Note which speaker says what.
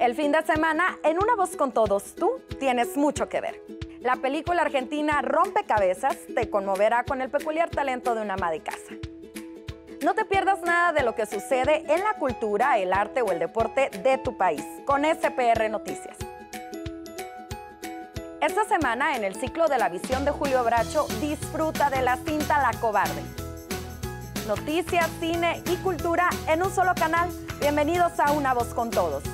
Speaker 1: El fin de semana, en Una Voz con Todos, tú tienes mucho que ver. La película argentina Rompecabezas te conmoverá con el peculiar talento de una ama de casa. No te pierdas nada de lo que sucede en la cultura, el arte o el deporte de tu país con SPR Noticias. Esta semana, en el ciclo de la visión de Julio Bracho, disfruta de la cinta La Cobarde. Noticias, cine y cultura en un solo canal. Bienvenidos a Una Voz con Todos.